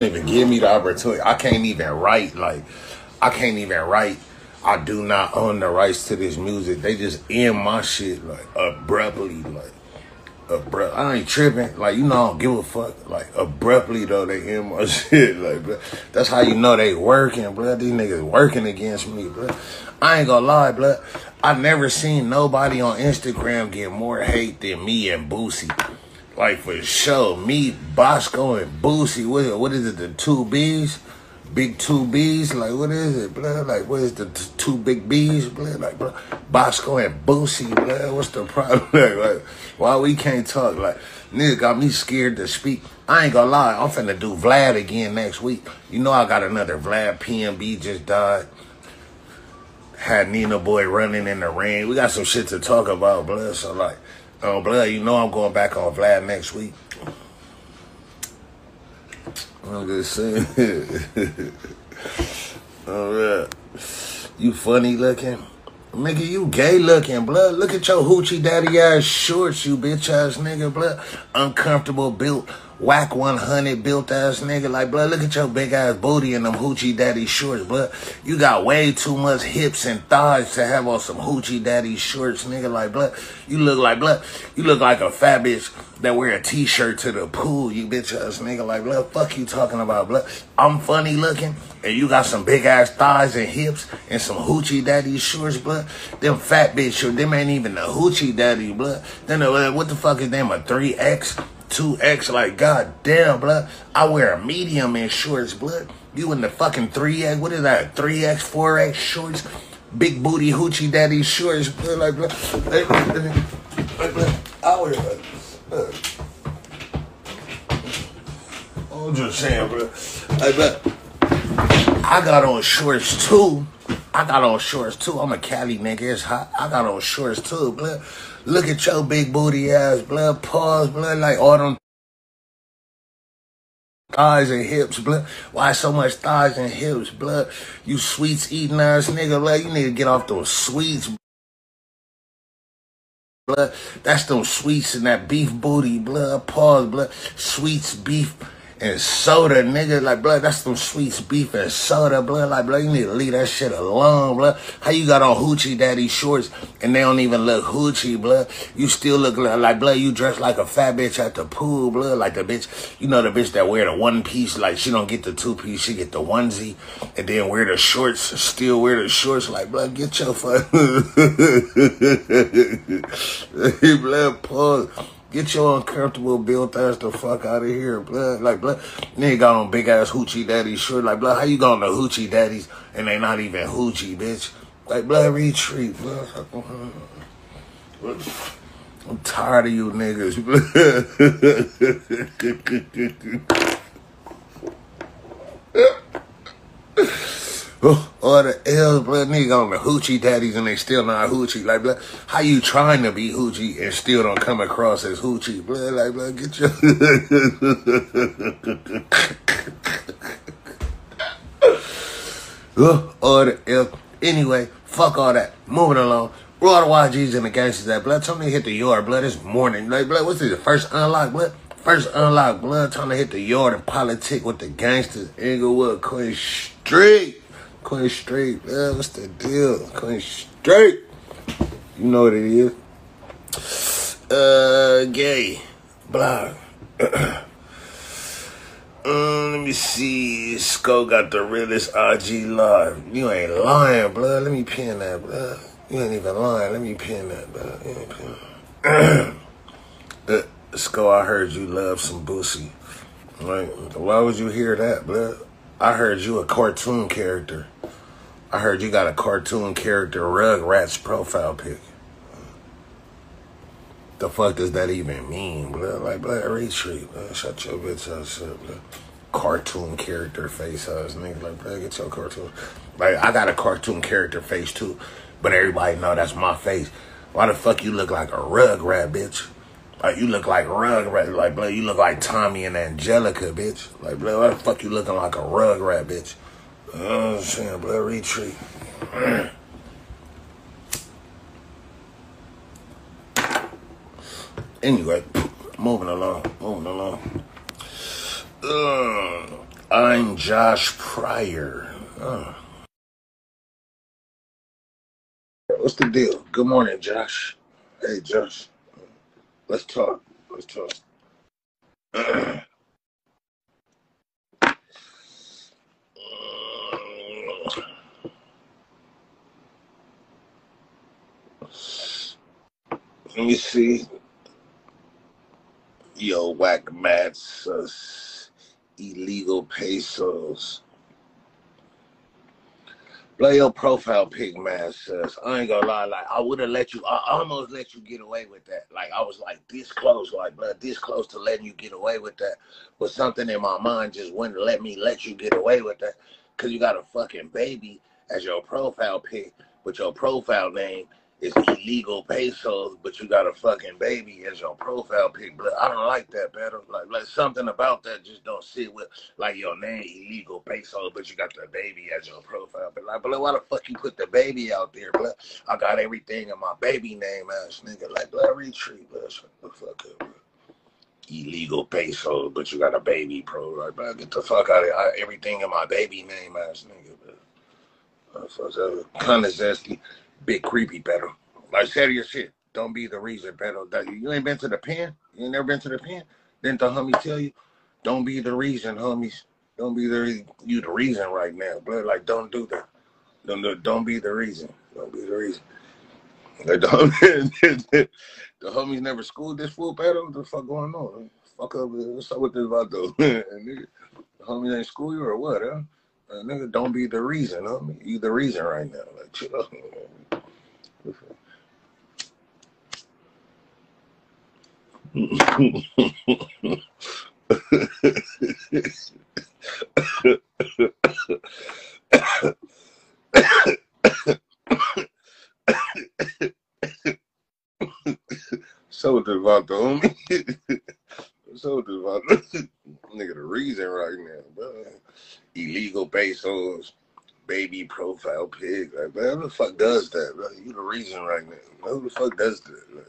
even give me the opportunity. I can't even write. Like, I can't even write. I do not own the rights to this music. They just end my shit like abruptly, like abrupt. I ain't tripping. Like you know, I don't give a fuck. Like abruptly though, they end my shit. Like, bro, that's how you know they working, bro. These niggas working against me, bro. I ain't gonna lie, bro. I never seen nobody on Instagram get more hate than me and Boosie. Like for sure, me, Boskoe, and Boosie. What, what is it? The two B's, big two B's. Like what is it, blood? Like what is the t- two big B's, blood? Like Boskoe and Boosie, blood. What's the problem? like why we can't talk? Like nigga got me scared to speak. I ain't gonna lie. I'm finna do Vlad again next week. You know I got another Vlad. PnB just died. Had Nina Boy running in the rain. We got some shit to talk about, blood. So like. Oh, blood, you know I'm going back on Vlad next week. I'm just saying. oh, yeah. You funny looking. Nigga, you gay looking, blood. Look at your hoochie daddy ass shorts, you bitch ass nigga, blood. Uncomfortable built Wack 100 built ass nigga. Like, blood, look at your big ass booty and them hoochie daddy shorts, blood. You got way too much hips and thighs to have on some hoochie daddy shorts, nigga. Like, blood, you look like, blood, you look like a fat bitch that wear a t-shirt to the pool, you bitch ass nigga. Like, blood, fuck you talking about, blood. I'm funny looking and you got some big ass thighs and hips and some hoochie daddy shorts, blood. Them fat bitch shorts, them ain't even the hoochie daddy, blood. Then uh, what the fuck is them, a 3X? 2X, like, god damn, blood. I wear a medium in shorts, blood. You in the fucking 3X, what is that, 3X, 4X shorts? Big booty hoochie daddy shorts, blood, like, blood. Like, blood. I wear, blood. I'm just saying, bro. Like, blood. I got on shorts too. I got on shorts too. I'm a Cali nigga. It's hot. I got on shorts too, blood. Look at your big booty ass, blood. Pause, blood. Like all them thighs and hips, blood. Why so much thighs and hips, blood? You sweets eating ass nigga, blood. You need to get off those sweets, blood. That's those sweets and that beef booty, blood. Pause, blood. Sweets, beef and soda, nigga. Like, blood, that's some sweets, beef, and soda, blood. Like, blood, you need to leave that shit alone, blood. How you got on hoochie daddy shorts and they don't even look hoochie, blood? You still look like, blood, you dress like a fat bitch at the pool, blood. Like the bitch, you know the bitch that wear the one piece, like she don't get the two piece, she get the onesie, and then wear the shorts, still wear the shorts. Like, blood, get your fuck. blood, pause. Get your uncomfortable built ass the fuck out of here, blood. Like, blood, nigga got on big ass hoochie daddy short. Like, blood, how you on the hoochie daddies and they not even hoochie, bitch? Like, blood, retreat, blood. I'm tired of you niggas, All the L's, blood, nigga on the hoochie daddies and they still not hoochie. Like, blood, how you trying to be hoochie and still don't come across as hoochie? Blood, like, blood, get your... all oh, the L's. Anyway, fuck all that. Moving along. All the YGs and the gangsters at, blood? Tell me to hit the yard, blood, this morning. Like, blood, what's this, the first unlock, blood? First unlock, blood, trying to hit the yard and politic with the gangsters. Inglewood, Queen Street. Queen Straight, man, what's the deal? Queen Straight. You know what it is. Uh, gay. Blah. Um, let me see. Skoe got the realest IG live. You ain't lying, blood. Let me pin that, blood. You ain't even lying. Let me pin that, blood. You ain't uh, I heard you love some Boosie. Like, why would you hear that, blood? I heard you a cartoon character. I heard you got a cartoon character Rugrats profile pic. The fuck does that even mean, blood? Like, blood, retreat, man. Shut your bitch ass up, blood. Cartoon character face ass nigga. Like, blood, get your cartoon. Like, I got a cartoon character face too, but everybody know that's my face. Why the fuck you look like a Rugrat, bitch? Like, you look like Rugrat. Like, blood, you look like Tommy and Angelica, bitch. Like, blood, why the fuck you looking like a Rugrat, bitch? Oh, I'm saying, blood, retreat. anyway, moving along, moving along. Uh, I'm Josh Pryor. Oh. What's the deal? Good morning, Josh. Hey, Josh. Let's talk. Let's talk. Let me see. Yo, whack mats, uh, illegal pesos. Play your profile pic, man. Says I ain't gonna lie, like I would have let you, I almost let you get away with that. Like I was like this close, like blood, this close to letting you get away with that. But something in my mind just wouldn't let me let you get away with that, cause you got a fucking baby as your profile pic with your profile name it's illegal pesos, but you got a fucking baby as your profile pic. But I don't like that, better. Like, like something about that just don't sit with like your name illegal pesos, but you got the baby as your profile. But like, but why the fuck you put the baby out there, bro? I got everything in my baby name, ass nigga. Like, blood retreat. Shut the fuck up, bro. Illegal pesos, but you got a baby, bro. Like, bro, get the fuck out of here. Everything in my baby name, ass nigga, bro. Kind of zesty. Big creepy, Pedro. Like, your shit. Don't be the reason, Pedro. That you ain't been to the pen. You ain't never been to the pen. Didn't the homie tell you? Don't be the reason, homies. Don't be the you the reason right now, but like don't do that. Don't don't be the reason. Don't be the reason. Like, don't, the homies never schooled this fool, Pedro. What the fuck going on? Fuck up. What's up with this about though? the homies ain't school you or what? Huh? Uh, nigga, don't be the reason, homie. You the reason right now. Like chill out. so devout, homie. so devout. Nigga, the reason right now, bro. Illegal pesos, baby profile pic. Like, man, who the fuck does that? You the reason right now. Who the fuck does that, man?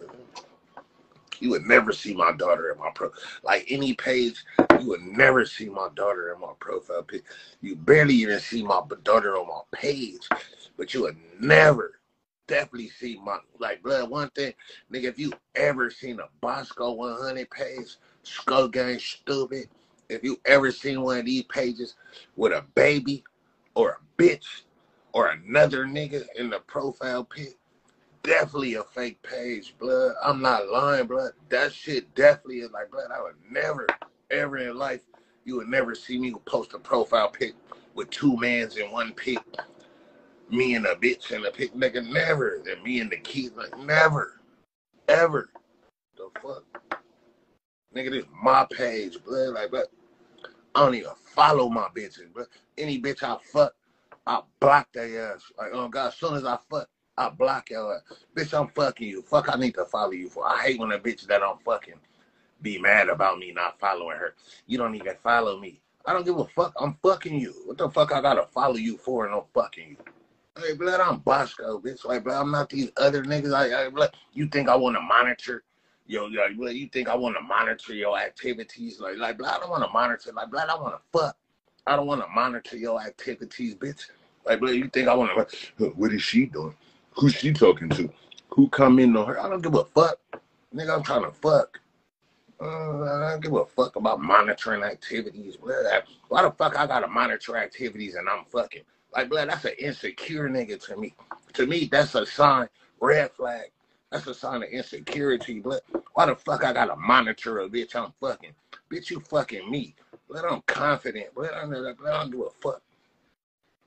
You would never see my daughter in my pro. Like any page, you would never see my daughter in my profile pic. You barely even see my daughter on my page, but you would never, definitely see my like blood. One thing, nigga, if you ever seen a Boskoe 100 page, Skull Gang stupid. If you ever seen one of these pages with a baby or a bitch or another nigga in the profile pic, definitely a fake page, blood. I'm not lying, blood. That shit definitely is like, blood. I would never, ever in life, you would never see me post a profile pic with two mans in one pic. Me and a bitch and a pic, nigga, never. And me and the kid, like, never, ever. The fuck? Nigga, this my page, blood. Like, but I don't even follow my bitches, but any bitch I fuck, I block their ass. Like, oh God, as soon as I fuck, I block your ass. Bitch, I'm fucking you. Fuck, I need to follow you for. I hate when a bitch that I'm fucking be mad about me not following her. You don't even follow me. I don't give a fuck. I'm fucking you. What the fuck I gotta follow you for and I'm fucking you? Hey, blood, I'm Boskoe, bitch. Like, blood, I'm not these other niggas. Like, blood, you think I want to monitor? Yo, like, blood, you think I want to monitor your activities? Like, like, blood, I don't want to monitor. Like, blood, I want to fuck. I don't want to monitor your activities, bitch. Like, blood, you think I want to? What is she doing? Who's she talking to? Who come in on her? I don't give a fuck. Nigga, I'm trying to fuck. Uh, I don't give a fuck about monitoring activities. Why the fuck I gotta monitor activities and I'm fucking? Like, blood, that's an insecure nigga to me. To me, that's a sign, red flag. That's a sign of insecurity, blood. Why the fuck I gotta monitor a bitch I'm fucking? Bitch, you fucking me. Blood, I'm confident. Blood, I don't, give a fuck.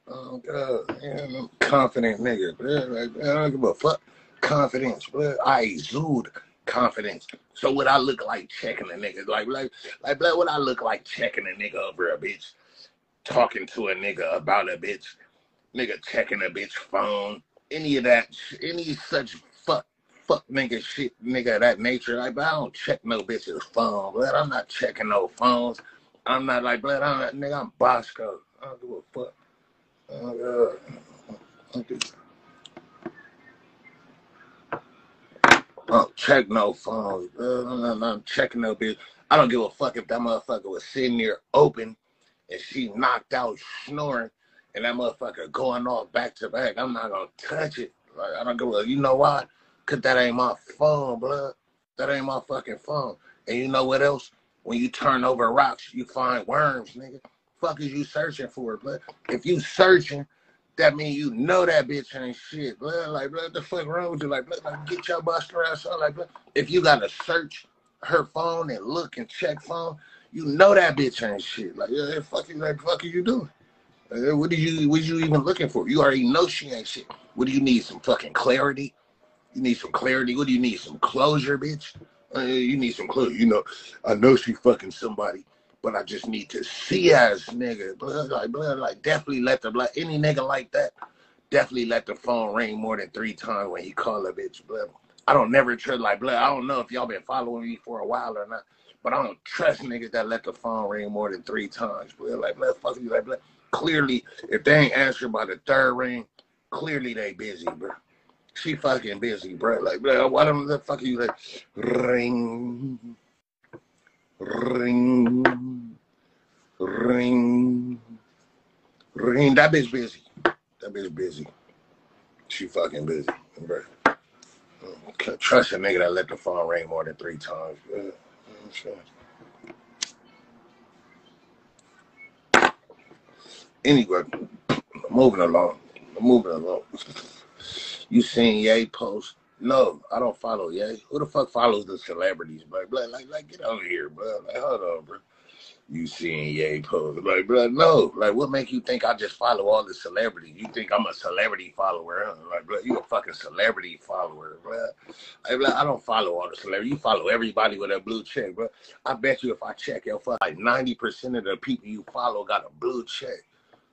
Oh God, man, I'm confident nigga. Man. I don't give a fuck. Confidence, bro. I exude confidence. So what I look like checking a nigga, like like like blood, what I look like checking a nigga over a bitch, talking to a nigga about a bitch, nigga checking a bitch phone, any of that, any such fuck nigga shit, nigga that nature. Like, but I don't check no bitch's phone, but I'm not checking no phones. I'm not like blood. I'm not, nigga. I'm Boskoe. I don't give a fuck. Oh, don't check no phones. Uh, I'm, not, checking no bitch. I don't give a fuck if that motherfucker was sitting there open and she knocked out snoring, and that motherfucker going off back to back, I'm not gonna touch it. Like I don't go. You know why? Cause that ain't my phone, blood. That ain't my fucking phone. And you know what else? When you turn over rocks, you find worms, nigga. Fuck is you searching for, blood? If you searching, that mean you know that bitch ain't shit, blood. Like, blood, the fuck wrong with you? Like, blood, like get your buster ass on. Like, blood. if you gotta search her phone and look and check phone, you know that bitch ain't shit. Like, yeah, fuck you, like, fuck are you doing? Uh, what are you, what you even looking for? You already know she ain't shit. What do you need? Some fucking clarity? You need some clarity. What do you need? Some closure, bitch. Uh, you need some closure. You know, I know she fucking somebody, but I just need to see as nigga. Like, like, definitely let the blood. Any nigga like that, definitely let the phone ring more than three times when he call a bitch. Blood. I don't never trust like blood. I don't know if y'all been following me for a while or not, but I don't trust niggas that let the phone ring more than three times. Blood. Like, blood, fuck you, like, blood. Clearly, if they ain't answered by the third ring, clearly they busy, bro. She fucking busy, bro. Like, why the fuck you like ring, ring, ring, ring? That bitch busy. That bitch busy. She fucking busy, bro. Can't mm, trust a nigga that let the phone ring more than three times, bro. Mm, anyway, moving along. Moving along. You seen Ye post? No, I don't follow Ye. Who the fuck follows the celebrities, bro? Like, like, like, get over here, bro. Like, hold on, bro. You seen Ye post? Like, bro, no. Like, what make you think I just follow all the celebrities? You think I'm a celebrity follower? Huh? Like, bro, you a fucking celebrity follower, bro. Like, I don't follow all the celebrities. You follow everybody with a blue check, bro. I bet you if I check your fuck, like 90% of the people you follow got a blue check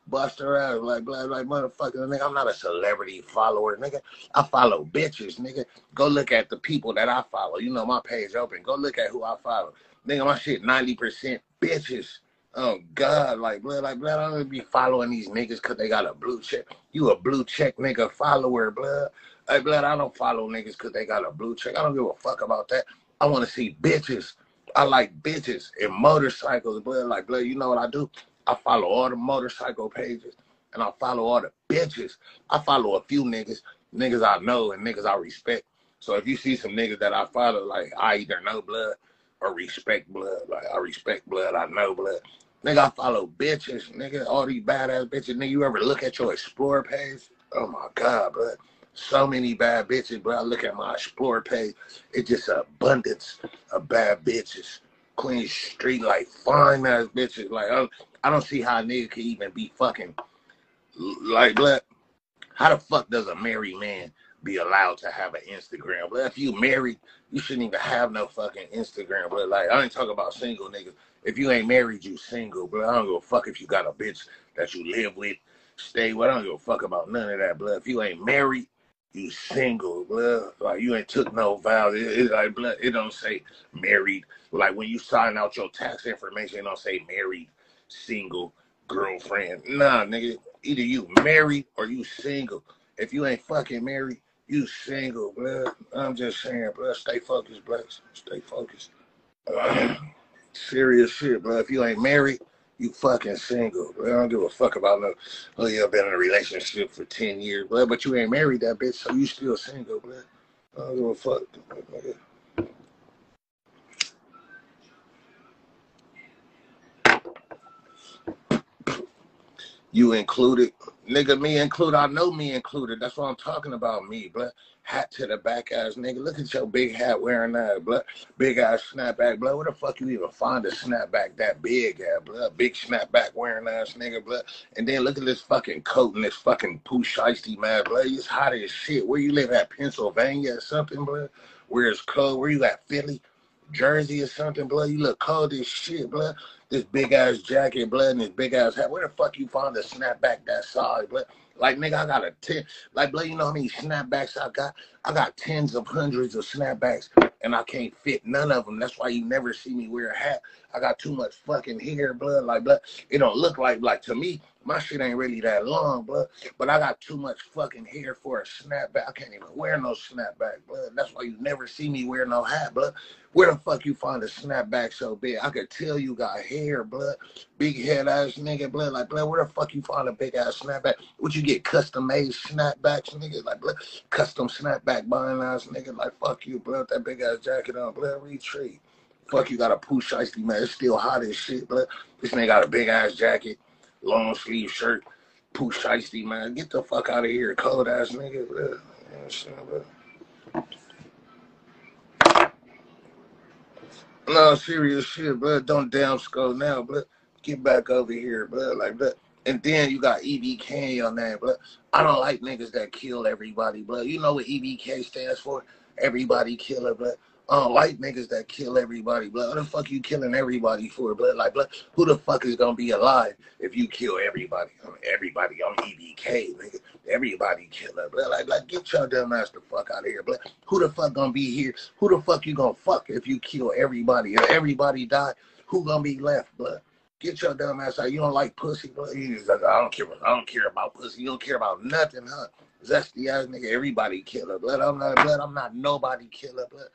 bust her ass like like, like motherfucker nigga. I'm not a celebrity follower, nigga. I follow bitches, nigga. Go look at the people that I follow. You know my page open. Go look at who I follow. Nigga, my shit 90% bitches. Oh God, like blood, like blood. I don't be following these niggas cause they got a blue check. You a blue check nigga follower, blood. Like blood, I don't follow niggas cause they got a blue check. I don't give a fuck about that. I want to see bitches. I like bitches and motorcycles, blood. Like blood, you know what I do? I follow all the motorcycle pages and I follow all the bitches. I follow a few niggas, niggas I know and niggas I respect. So if you see some niggas that I follow, like I either know blood or respect blood. Like I respect blood, I know blood. Nigga, I follow bitches, nigga, all these badass bitches. Nigga, you ever look at your explore page? Oh my god, blood. So many bad bitches, bro. I look at my explore page. It's just an abundance of bad bitches. Queen Street, like fine ass bitches. Like I, I don't see how a nigga can even be fucking like blood. How the fuck does a married man be allowed to have an Instagram? But if you married, you shouldn't even have no fucking Instagram. But like I ain't talking about single niggas. If you ain't married, you single. But I don't give a fuck if you got a bitch that you live with, stay with. I don't give a fuck about none of that, blood. If you ain't married, you single, blood. Like you ain't took no vows. It, it like blood. It don't say married. Like when you sign out your tax information, don't say married single girlfriend. Nah, nigga. Either you married or you single. If you ain't fucking married, you single, blood. I'm just saying, blood. Stay focused, blood. Stay focused. Serious shit, blood. If you ain't married, you fucking single. Bro. I don't give a fuck about no. Oh, you been in a relationship for ten years, bro, But you ain't married that bitch, so you still single, bro. I don't give a fuck. You included, nigga, me included. I know me included. That's what I'm talking about, me, blood. Hat to the back ass nigga. Look at your big hat wearing that, blood. Big ass snapback, blood. Where the fuck you even find a snapback that big, ass, blood? Big snapback wearing ass nigga, blood. And then look at this fucking coat and this fucking Pooh Shiesty, man, blood. It's hot as shit. Where you live at, Pennsylvania or something, blood? Where it's cold? Where you at, Philly? Jersey or something, blood. You look cold as shit, blood this big ass jacket, blood, and this big ass hat. Where the fuck you find a snapback that size, blood? Like nigga, I got a ten. Like blood, you know how many snapbacks I got? I got tens of hundreds of snapbacks, and I can't fit none of them. That's why you never see me wear a hat. I got too much fucking hair, blood. Like blood, it don't look like like to me. My shit ain't really that long, blood. But I got too much fucking hair for a snapback. I can't even wear no snapback, blood. That's why you never see me wear no hat, blood. Where the fuck you find a snapback so big? I could tell you got hair, blood. Big head ass nigga, blood. Like, blood, where the fuck you find a big ass snapback? Would you get custom made snapbacks, nigga? Like, blood, custom snapback buying ass nigga. Like, fuck you, blood. That big ass jacket on, blood. Retreat. Fuck you, got a Pooh Shiesty, man. It's still hot as shit, blood. This nigga got a big ass jacket long sleeve shirt, Pooh Shiesty, man. Get the fuck out of here, cold ass nigga. Bro. No, serious shit, bro. Don't damn skull now, bro. Get back over here, bro. Like, that. And then you got EBK on there, bro. I don't like niggas that kill everybody, bro. You know what EBK stands for? Everybody killer, bro. Uh, don't like niggas that kill everybody, blood. What the fuck you killing everybody for, blood? Like, blood, who the fuck is gonna be alive if you kill everybody? I mean, everybody on EBK, nigga. Everybody killer, blood. Like, like, get your dumb ass the fuck out of here, blood. Who the fuck gonna be here? Who the fuck you gonna fuck if you kill everybody? If everybody die, who gonna be left, blood? Get your dumb ass out. You don't like pussy, blood. Like, I don't care. I don't care about pussy. You don't care about nothing, huh? Zesty ass nigga. Everybody killer, blood. I'm not, blood. I'm not nobody killer, blood.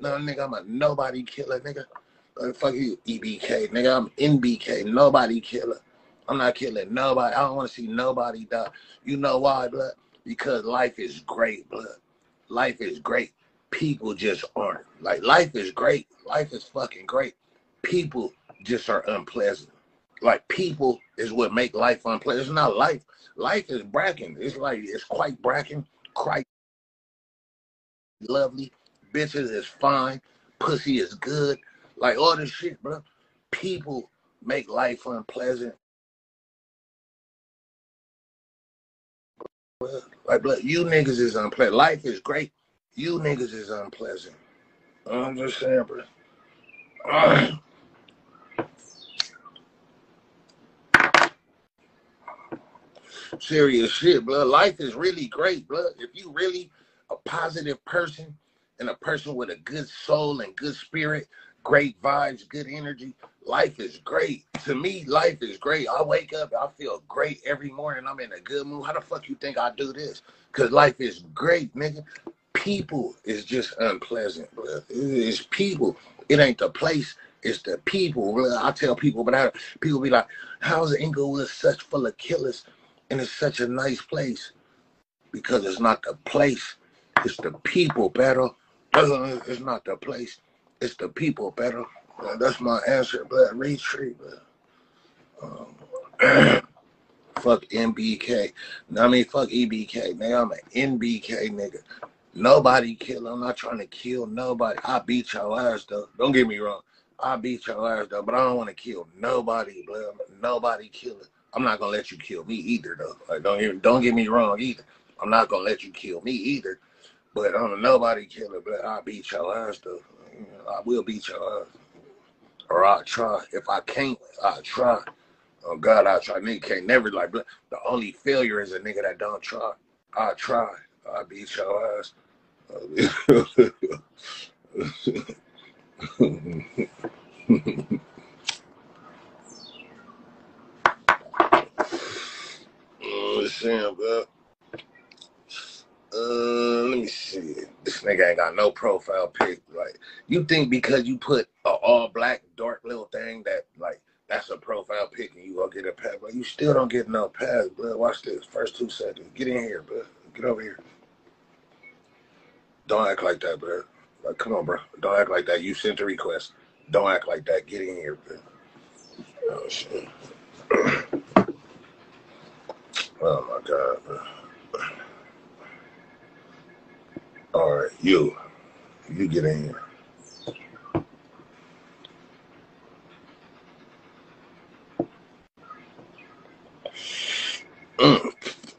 No, nigga, I'm a nobody killer, nigga. Like, fuck you, EBK, nigga. I'm NBK, nobody killer. I'm not killing nobody. I don't want to see nobody die. You know why, blood? Because life is great, blood. Life is great. People just aren't. Like, life is great. Life is fucking great. People just are unpleasant. Like, people is what make life unpleasant. It's not life. Life is bracken. It's like, it's quite bracken, quite lovely bitches is fine, pussy is good, like all this shit, bro. People make life unpleasant. Like, but you niggas is unpleasant. Life is great. You niggas is unpleasant. I'm just saying, bro. Serious shit, blood. Life is really great, blood. If you really a positive person, and a person with a good soul and good spirit, great vibes, good energy, life is great. To me, life is great. I wake up, I feel great every morning. I'm in a good mood. How the fuck you think I do this? Cause life is great, nigga. People is just unpleasant, bro. It's people. It ain't the place. It's the people. Bro. I tell people, but I, people be like, "How's Inglewood such full of killers, and it's such a nice place?" Because it's not the place. It's the people, better. It's not the place. It's the people better. Uh, that's my answer, but retreat. Um, fuck NBK. I mean, fuck EBK. Nigga, I'm an NBK nigga. Nobody kill. I'm not trying to kill nobody. I beat your ass though. Don't get me wrong. I beat your ass though, but I don't want to kill nobody, bro. Nobody kill it. I'm not gonna let you kill me either though. Like don't even don't get me wrong either. I'm not gonna let you kill me either. But I'm a nobody killer, but I'll beat your ass though. I will beat your ass. Or I'll try. If I can't, I'll try. Oh God, I'll try. Nigga can't never like the only failure is a nigga that don't try. I'll try. I'll beat your ass. oh, Sam, bro. Uh, let me see. This nigga ain't got no profile pic. Like, you think because you put a all black dark little thing that like that's a profile pic and you gonna get a pass, but you still don't get no pass, bro. Watch this. First two seconds. Get in here, bro. Get over here. Don't act like that, bro. Like, come on, bro. Don't act like that. You sent a request. Don't act like that. Get in here, bro. Oh shit. oh my god, bro. All right, you, you get in here. Mm,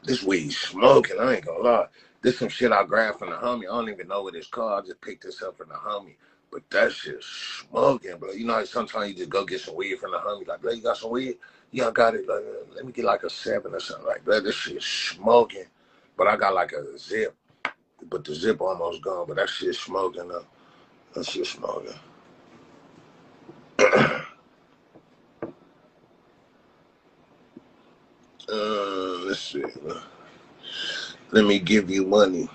this weed smoking. I ain't gonna lie. This some shit I grabbed from the homie. I don't even know what it's called. I just picked this up from the homie. But that shit smoking, bro. You know how sometimes you just go get some weed from the homie. Like, bro, you got some weed? Yeah, I got it. Like, let me get like a seven or something like bro, This shit smoking. But I got like a zip but the zip almost gone. But that shit smoking up. That shit smoking. Uh, let's see. Let me give you money.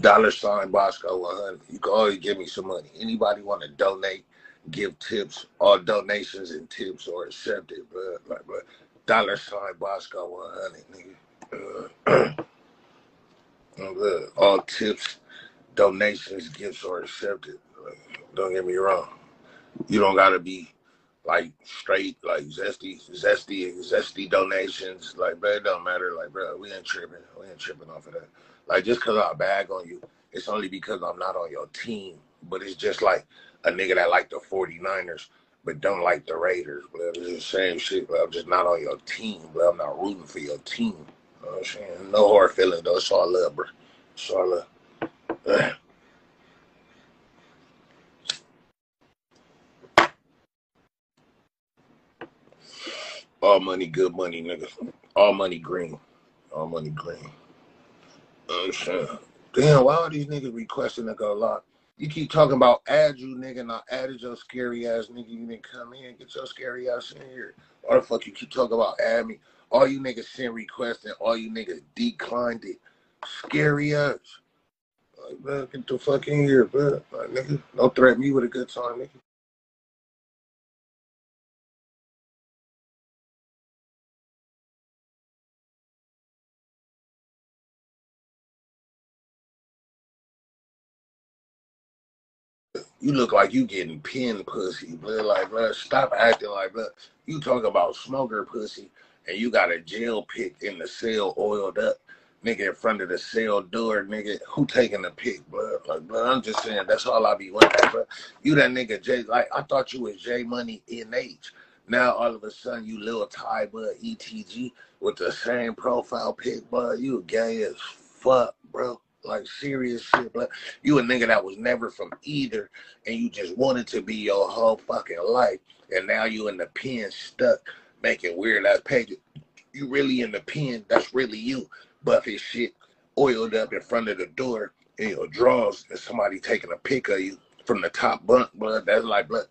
Dollar sign Boskoe 100. You can always give me some money. Anybody want to donate, give tips, all donations and tips are accepted, but like, but dollar sign Boskoe 100, nigga. Uh, all tips, donations, gifts are accepted. Don't get me wrong. You don't gotta be like straight, like zesty, zesty, zesty donations. Like, bro, it don't matter. Like, bro, we ain't tripping. We ain't tripping off of that. Like, just cause I bag on you, it's only because I'm not on your team. But it's just like a nigga that like the 49ers, but don't like the Raiders. But it's the same shit. I'm just not on your team. But I'm not rooting for your team. Know what I'm saying? No hard feelings though. It's all love, bro. It's all love. All money, good money, nigga. All money, green. All money, green. Uh, saying. Damn, why are these niggas requesting to go lock? You keep talking about add you, nigga, and I added your scary ass nigga. You didn't come in. Get your scary ass in here. Why the fuck you keep talking about add me? All you niggas sent requests and all you niggas declined it. Scary ass. Like, man, get the fuck in here, bro. Like, nigga, don't threaten me with a good time, nigga. You look like you getting pin pussy, blood. Like, blood, stop acting like, blood. You talk about smoker pussy, and you got a jail pick in the cell oiled up, nigga, in front of the cell door, nigga. Who taking the pick, blood? Like, blood, I'm just saying, that's all I be wondering, bro. You that nigga J, like, I thought you was J Money NH. Now all of a sudden you little Ty Bud ETG with the same profile pic, bud. You gay as fuck, bro. Like serious shit, but you a nigga that was never from either, and you just wanted to be your whole fucking life, and now you in the pen stuck making weird ass pages. You really in the pen? That's really you. Buffy shit oiled up in front of the door in your drawers, and somebody taking a pic of you from the top bunk, blood. That's like blood.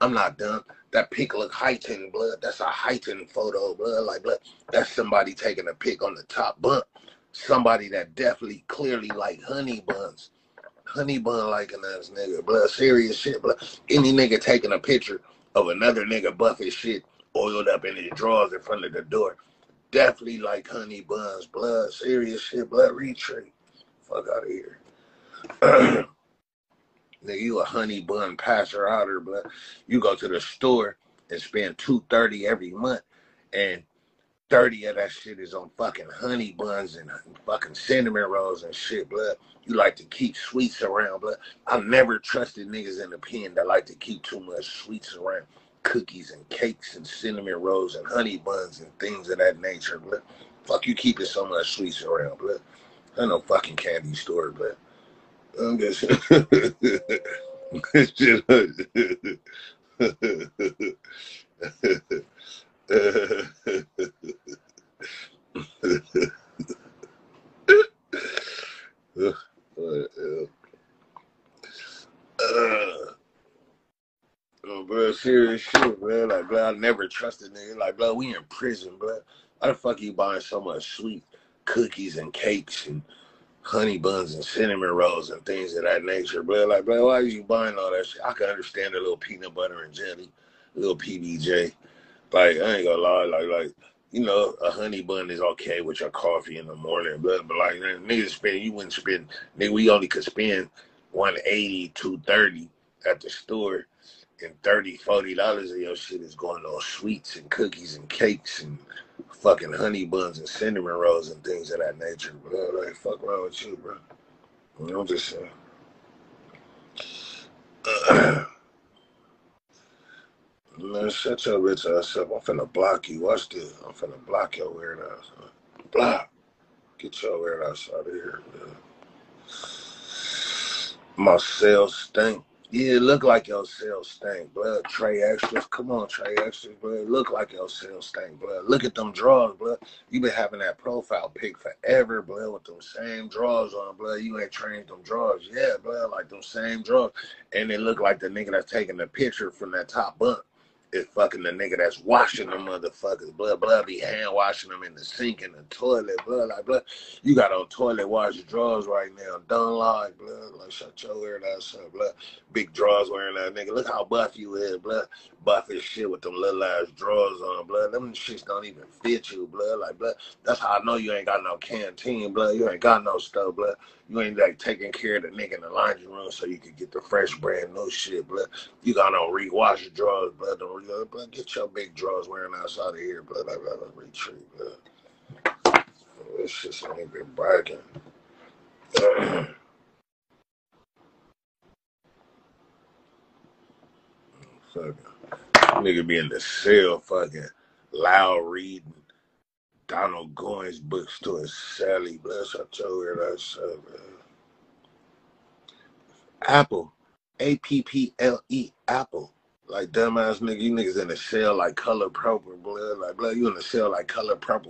I'm not done. That pic look heightened, blood. That's a heightened photo, blood. Like blood. That's somebody taking a pic on the top bunk somebody that definitely clearly like honey buns. Honey bun liking us nigga, blood serious shit, blood. Any nigga taking a picture of another nigga buffet shit oiled up in his drawers in front of the door. Definitely like honey buns, blood, serious shit, blood retreat. Fuck out of here. nigga, you a honey bun passer outer, blood. You go to the store and spend two thirty every month and 30 of that shit is on fucking honey buns and fucking cinnamon rolls and shit, blood. You like to keep sweets around, blood. I never trusted niggas in the pen that like to keep too much sweets around. Cookies and cakes and cinnamon rolls and honey buns and things of that nature, blood. Fuck you keeping so much sweets around, blood. I know fucking candy store, but I'm just oh, bro, serious shit, bro. Like, bro, I never trusted nigga. Like, bro, we in prison, bro. Why the fuck you buying so much sweet cookies and cakes and honey buns and cinnamon rolls and things of that nature, bro? Like, bro, why are you buying all that shit? I can understand a little peanut butter and jelly, a little PBJ. Like, I ain't gonna lie, like, like you know, a honey bun is okay with your coffee in the morning, but but like niggas spend you wouldn't spend nigga we only could spend 180, 230 at the store and 30 40 dollars of your shit is going on sweets and cookies and cakes and fucking honey buns and cinnamon rolls and things of that nature, bro. Like fuck wrong with you, bro. You know, what I'm just saying. Man, shut your bitch ass up. I'm finna block you. Watch this. I'm finna block your weird ass. Block. Get your weird ass out of here, man. My cells stink. Yeah, it look like your cells stink, blood. Trey extras. Come on, Trey extras, blood. Look like your cells stink, blood. Look at them drawers, blood. You been having that profile pic forever, blood, with them same drawers on, blood. You ain't changed them drawers. Yeah, blood, like them same drawers. And it look like the nigga that's taking the picture from that top bunk is fucking the nigga that's washing the motherfuckers. Blood, blood be hand washing them in the sink in the toilet. Blood, like blood. You got on toilet wash drawers right now. Done like blood. Like shut your weird ass up. Blood. Big drawers wearing that nigga. Look how buff you is. Blood. Buff as shit with them little ass drawers on. Blood. Them shits don't even fit you. Blood. Like blood. That's how I know you ain't got no canteen. Blood. You ain't got no stuff. Blood. You ain't like taking care of the nigga in the laundry room so you could get the fresh brand new shit. Blood. You got on rewash drawers. Blood. Don't blood. Get your big drawers wearing outside of here, blood. I gotta retreat, blood. This shit's ain't been bragging. fucking nigga be in the cell fucking loud reading Donald Goines bookstore, to Sally. Bless I told her that man. Apple. A P P L E Apple. Like dumbass nigga, you niggas in the shell like color purple, blood. Like blood, you in the shell like color purple.